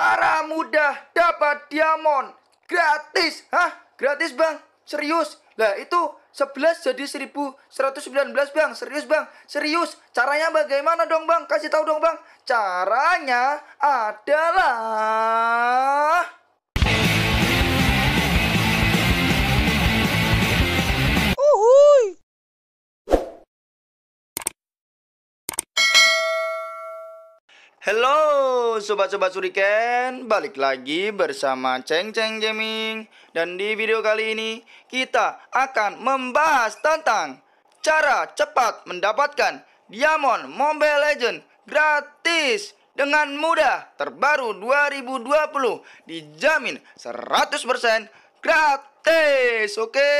Cara mudah dapat diamond gratis. Hah? Gratis, Bang? Serius? Lah, itu 11 jadi 1119, Bang. Serius, Bang? Serius? Caranya bagaimana dong, Bang? Kasih tahu dong, Bang. Caranya adalah Halo sobat-sobat suriken, balik lagi bersama Ceng Ceng Gaming. Dan di video kali ini kita akan membahas tentang Cara cepat mendapatkan Diamond Mobile Legend gratis dengan mudah terbaru 2020 dijamin 100% gratis oke?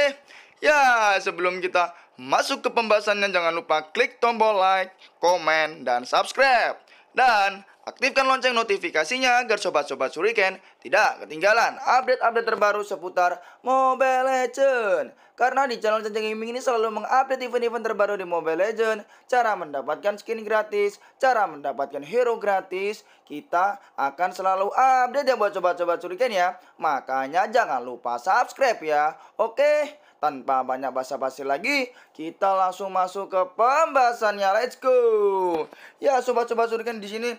Ya sebelum kita masuk ke pembahasannya jangan lupa klik tombol like komen dan subscribe dan aktifkan lonceng notifikasinya agar sobat-sobat Suriken tidak ketinggalan update-update terbaru seputar Mobile Legend. Karena di channel Cenceng Gaming ini selalu mengupdate event-event terbaru di Mobile Legend, cara mendapatkan skin gratis, cara mendapatkan hero gratis, kita akan selalu update ya buat sobat-sobat Suriken ya. Makanya jangan lupa subscribe ya. Oke, tanpa banyak basa-basi lagi, kita langsung masuk ke pembahasannya. Let's go. Ya, sobat-sobat Suriken di sini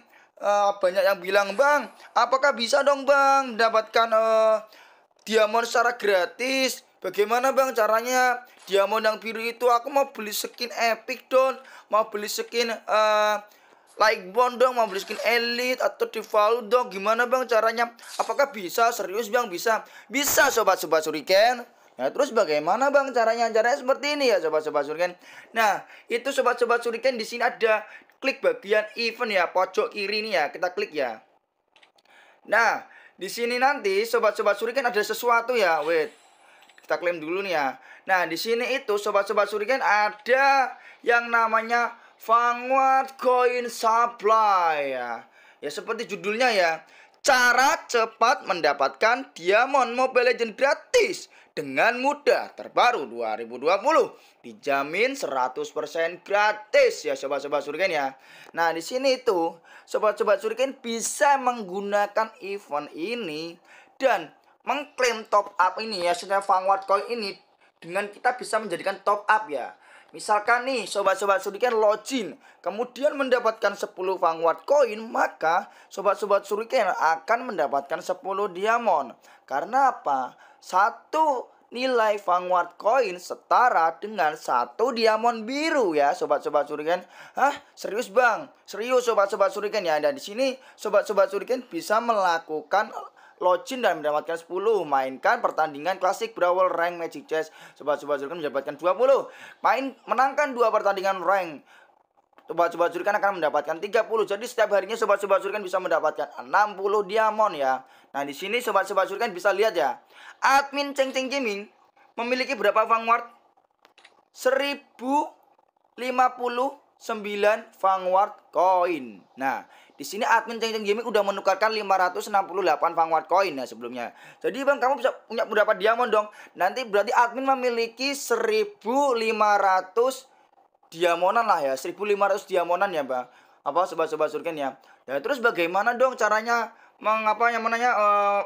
uh, banyak yang bilang, "Bang, apakah bisa dong, Bang, mendapatkan uh, diamond secara gratis?" Bagaimana bang caranya? Diamond yang biru itu aku mau beli skin epic dong Mau beli skin uh, like bond dong Mau beli skin elite atau default dong. Gimana bang caranya? Apakah bisa? Serius bang bisa? Bisa sobat-sobat suriken Nah terus bagaimana bang caranya? Caranya seperti ini ya sobat-sobat suriken. Nah itu sobat-sobat suriken di sini ada klik bagian event ya pojok kiri ini ya kita klik ya. Nah di sini nanti sobat-sobat suriken ada sesuatu ya. Wait kita klaim dulu nih ya. Nah di sini itu sobat-sobat suriken ada yang namanya Vanguard Coin Supply ya. Ya seperti judulnya ya. Cara cepat mendapatkan Diamond Mobile Legend gratis dengan mudah terbaru 2020 dijamin 100% gratis ya sobat-sobat Suriken ya. Nah, di sini itu sobat-sobat Suriken bisa menggunakan event ini dan mengklaim top up ini ya, sebenarnya Vanguard Coin ini dengan kita bisa menjadikan top up ya. Misalkan nih sobat-sobat suriken login kemudian mendapatkan 10 Vanguard Coin maka sobat-sobat suriken akan mendapatkan 10 diamond. Karena apa? Satu nilai Vanguard Coin setara dengan satu diamond biru ya sobat-sobat suriken. Hah? Serius bang? Serius sobat-sobat suriken ya. Dan di sini sobat-sobat suriken bisa melakukan login dan mendapatkan 10 mainkan pertandingan klasik Brawl rank Magic Chess. Sobat-sobat Zulkan mendapatkan 20 main menangkan dua pertandingan rank. Sobat-sobat Zulkan akan mendapatkan 30 jadi setiap harinya sobat-sobat Zulkan bisa mendapatkan 60 diamond ya. Nah di sini sobat-sobat Zulkan bisa lihat ya. Admin Ceng Ceng Gaming memiliki berapa Vanguard? 1059 Vanguard coin nah di sini admin Ceng Ceng Gaming udah menukarkan 568 Vanguard coin ya sebelumnya. Jadi Bang kamu bisa punya berapa diamond dong. Nanti berarti admin memiliki 1500 diamondan lah ya. 1500 diamondan ya Bang. Apa sobat-sobat surken ya. Ya terus bagaimana dong caranya mengapa yang menanya uh,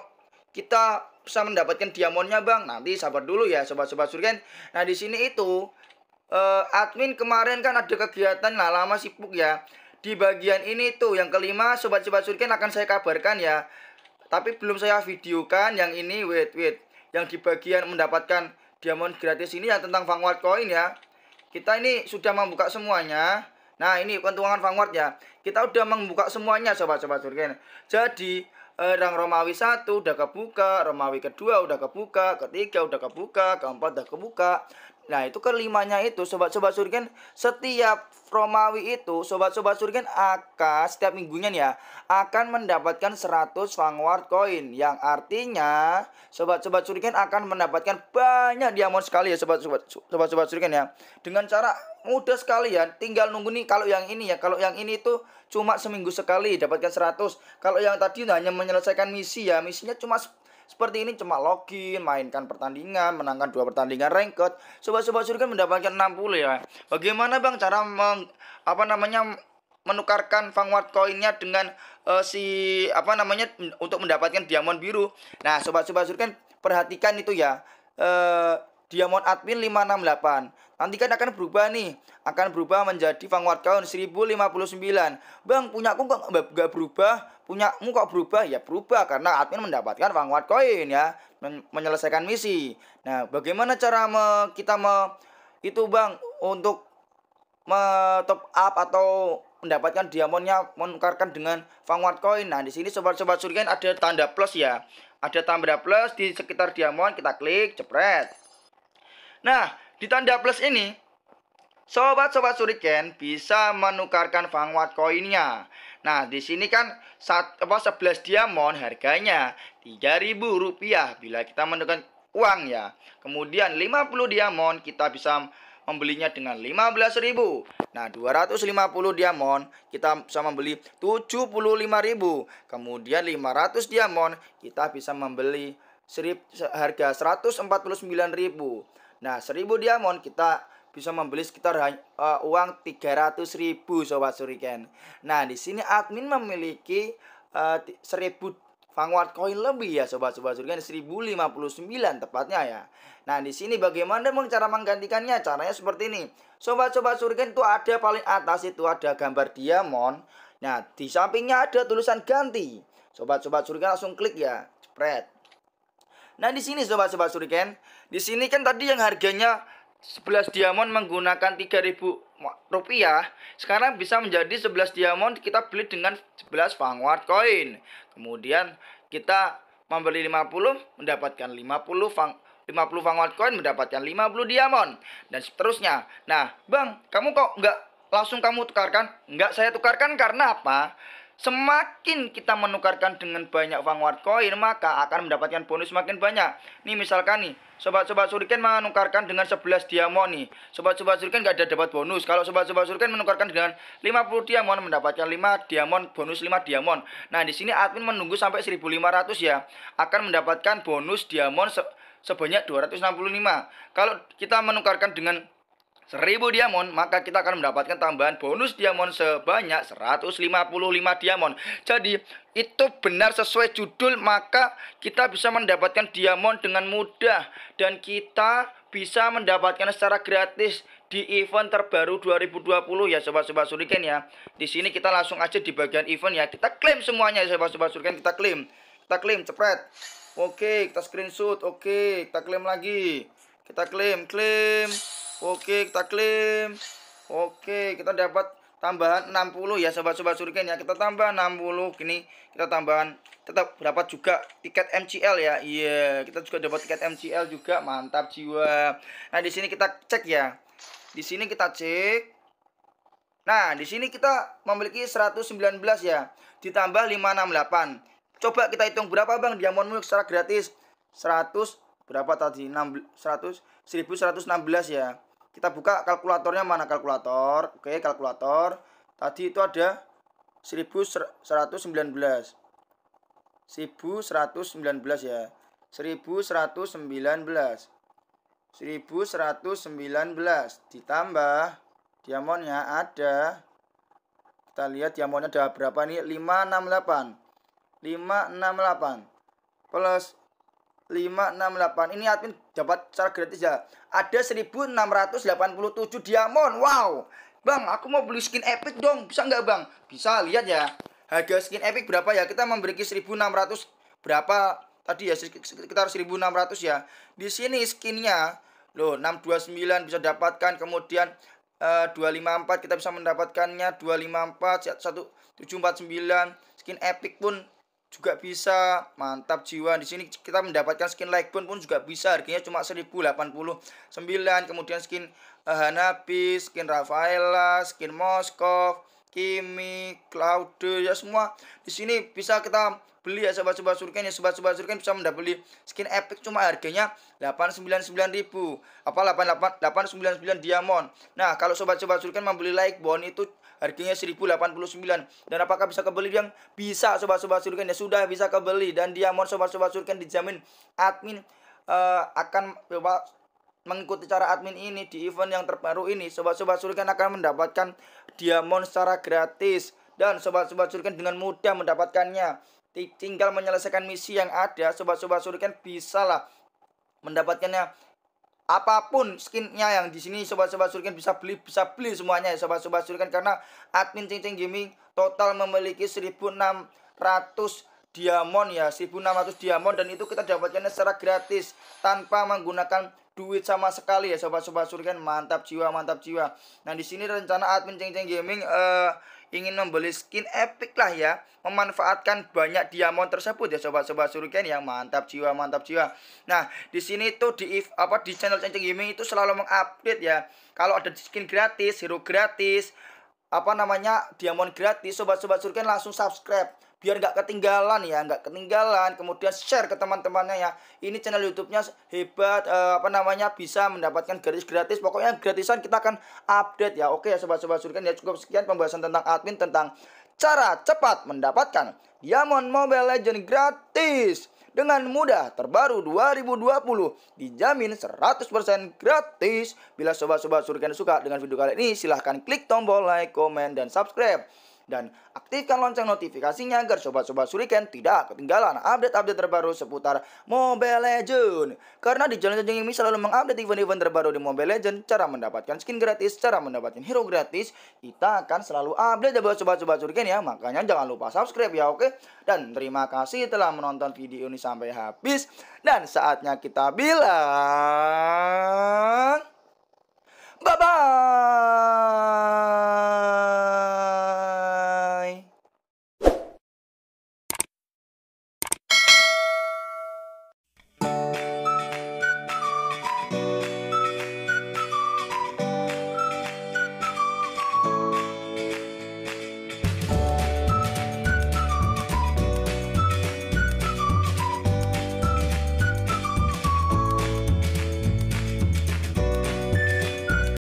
kita bisa mendapatkan diamondnya Bang? Nanti sabar dulu ya sobat-sobat surken. Nah di sini itu uh, admin kemarin kan ada kegiatan lah lama sibuk ya di bagian ini tuh yang kelima sobat-sobat surken akan saya kabarkan ya. Tapi belum saya videokan yang ini wait wait. Yang di bagian mendapatkan diamond gratis ini yang tentang Vanguard coin ya. Kita ini sudah membuka semuanya. Nah ini keuntungan Vanguard ya. Kita udah membuka semuanya sobat-sobat surken. Jadi eh, rang Romawi satu udah kebuka Romawi kedua udah kebuka ketiga udah kebuka keempat udah kebuka Nah itu kelimanya itu sobat-sobat surgen setiap Romawi itu sobat-sobat surgen akan setiap minggunya nih ya akan mendapatkan 100 Vanguard coin yang artinya sobat-sobat surgen akan mendapatkan banyak diamond sekali ya sobat-sobat sobat-sobat surgen ya. Dengan cara mudah sekali ya tinggal nunggu nih kalau yang ini ya kalau yang ini itu cuma seminggu sekali dapatkan 100 kalau yang tadi hanya menyelesaikan misi ya misinya cuma seperti ini cuma login, mainkan pertandingan, menangkan dua pertandingan ranked. Sobat-sobat surga mendapatkan 60 ya. Bagaimana Bang cara meng, apa namanya menukarkan Vanguard koinnya dengan uh, si apa namanya untuk mendapatkan diamond biru. Nah, sobat-sobat surken perhatikan itu ya. Uh, diamond admin 568. Nanti kan akan berubah nih, akan berubah menjadi Vanguard Coin 1059. Bang, punya aku kok nggak berubah? Punyamu kok berubah? Ya berubah karena admin mendapatkan Vanguard Coin ya, men menyelesaikan misi. Nah, bagaimana cara me kita me itu Bang untuk me top up atau mendapatkan diamondnya menukarkan dengan Vanguard Coin. Nah, di sini sobat-sobat surgen ada tanda plus ya. Ada tanda plus di sekitar diamond, kita klik, cepret. Nah, di tanda plus ini, sobat-sobat Suriken bisa menukarkan Vanguard koinnya. Nah, di sini kan saat apa 11 diamond harganya Rp3.000 bila kita menekan uang ya. Kemudian 50 diamond kita bisa membelinya dengan 15.000. Nah, 250 diamond kita bisa membeli 75.000. Kemudian 500 diamond kita bisa membeli harga 149.000. Nah, 1000 diamond kita bisa membeli sekitar uh, uang 300 ribu sobat suriken. Nah, di sini admin memiliki uh, 1000 Vanguard coin lebih ya sobat-sobat suriken 1059 tepatnya ya. Nah, di sini bagaimana cara menggantikannya? Caranya seperti ini. Sobat-sobat suriken itu ada paling atas itu ada gambar diamond. Nah, di sampingnya ada tulisan ganti. Sobat-sobat suriken langsung klik ya. Spread. Nah, di sini sobat-sobat Suriken, di sini kan tadi yang harganya 11 diamond menggunakan 3000 rupiah sekarang bisa menjadi 11 diamond kita beli dengan 11 Vanguard coin. Kemudian kita membeli 50 mendapatkan 50 Vang 50 Vanguard coin mendapatkan 50 diamond dan seterusnya. Nah bang kamu kok nggak langsung kamu tukarkan? Nggak saya tukarkan karena apa Semakin kita menukarkan dengan banyak Vanguard Coin, maka akan mendapatkan bonus semakin banyak. Nih misalkan nih, sobat-sobat Suriken menukarkan dengan 11 diamond nih. Sobat-sobat Suriken nggak ada dapat bonus. Kalau sobat-sobat Suriken menukarkan dengan 50 diamond mendapatkan 5 diamond bonus 5 diamond. Nah, di sini admin menunggu sampai 1500 ya. Akan mendapatkan bonus diamond se sebanyak 265. Kalau kita menukarkan dengan 1000 diamond, maka kita akan mendapatkan tambahan bonus diamond sebanyak 155 diamond. Jadi, itu benar sesuai judul, maka kita bisa mendapatkan diamond dengan mudah dan kita bisa mendapatkan secara gratis di event terbaru 2020 ya sobat-sobat suriken ya. Di sini kita langsung aja di bagian event ya. Kita klaim semuanya ya sobat-sobat suriken, kita klaim. Kita klaim cepet. Oke, kita screenshot. Oke, kita klaim lagi. Kita klaim, klaim. Oke, kita klaim. Oke, kita dapat tambahan 60 ya sobat-sobat suriken ya. Kita tambah 60 gini, kita tambahan tetap dapat juga tiket MCL ya. Iya, kita juga dapat tiket MCL juga. Mantap jiwa. Nah, di sini kita cek ya. Di sini kita cek. Nah, di sini kita memiliki 119 ya. Ditambah 568. Coba kita hitung berapa Bang diamondmu secara gratis. 100 berapa tadi? 6 100 1116 ya. Kita buka kalkulatornya mana kalkulator? Oke, kalkulator. Tadi itu ada 1119. 1119 ya. 1119. 1119 ditambah diamondnya ada kita lihat diamondnya ada berapa nih 568 568 plus 568 ini admin dapat secara gratis ya. Ada 1687 diamond. Wow. Bang aku mau beli skin epic dong. Bisa nggak bang? Bisa lihat ya. Harga skin epic berapa ya? Kita memiliki 1600 berapa? Tadi ya sekitar 1600 ya. Di sini skinnya loh 629 bisa dapatkan. Kemudian eh, 254 kita bisa mendapatkannya. 254 1749 skin epic pun juga bisa. Mantap jiwa. Di sini kita mendapatkan skin Lightbone pun juga bisa. Harganya cuma 1089 kemudian skin uh, Hanabi skin Rafaela skin Moskov Kimi Cloud ya semua. Di sini bisa kita beli ya sobat-sobat surken ya. Sobat-sobat surken bisa mendapatkan skin epic cuma harganya 899.000 apa 88 899 diamond. Nah kalau sobat-sobat surken membeli like bone itu harganya 1089 dan apakah bisa kebeli? Yang bisa sobat-sobat surken ya sudah bisa kebeli. Dan diamond sobat-sobat surken dijamin admin uh, akan mengikuti cara admin ini di event yang terbaru ini, sobat-sobat Surikan akan mendapatkan diamond secara gratis. Dan sobat-sobat Surikan dengan mudah mendapatkannya. Tinggal menyelesaikan misi yang ada, sobat-sobat Surikan bisa lah mendapatkannya apa pun skinnya yang di sini sobat-sobat Surikan bisa beli bisa beli semuanya ya sobat-sobat Surikan karena admin Cincin Gaming total memiliki 1600 diamond ya 1600 diamond. Dan itu kita dapatkannya secara gratis tanpa menggunakan duit sama sekali ya sobat-sobat surgan mantap jiwa mantap jiwa. Nah di sini rencana admin ceng gaming uh, ingin membeli skin epic lah ya. Memanfaatkan banyak diamond tersebut ya sobat-sobat surgan yang mantap jiwa mantap jiwa. Nah di sini tuh di apa di channel ceng gaming itu selalu mengupdate ya. Kalau ada skin gratis hero gratis apa namanya diamond gratis sobat-sobat surgan langsung subscribe biar nggak ketinggalan ya nggak ketinggalan. Kemudian share ke teman-temannya ya. Ini channel YouTube-nya hebat uh, apa namanya bisa mendapatkan garis gratis. Pokoknya gratisan kita akan update ya. Oke ya sobat-sobat surikan ya cukup sekian pembahasan tentang admin tentang cara cepat mendapatkan Diamond Mobile Legend gratis. Dengan mudah terbaru 2020 dijamin 100% gratis. Bila sobat-sobat surikan suka dengan video kali ini silahkan klik tombol like, comment, dan subscribe dan aktifkan lonceng notifikasinya agar sobat-sobat Suriken tidak ketinggalan update-update terbaru seputar Mobile Legend. Karena di Jalan Jeng ini selalu mengupdate event-event terbaru di Mobile Legend, cara mendapatkan skin gratis, cara mendapatkan hero gratis, kita akan selalu update ya buat sobat-sobat Suriken ya. Makanya jangan lupa subscribe ya, oke? Dan terima kasih telah menonton video ini sampai habis dan saatnya kita bilang Bye bye.